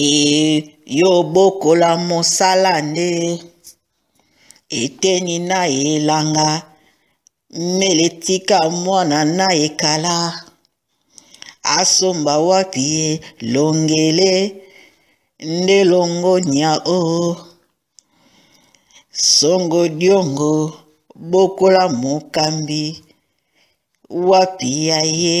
e yobokola mosala nde eteni na elanga meletika mwana na ekala asomba wapi ye longele nde longonya o oh. songo diongo bokola mokambi wapi ya ye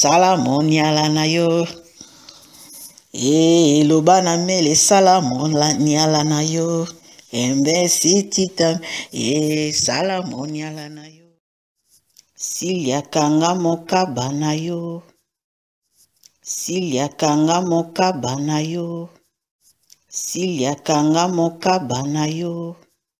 sala moniala na yo ee loba na mele sala moniala na yo embesi tita ee sala moniala na yo silia kanga mokaba na yo silia kanga mokaba na yo silia kanga mokaba na yo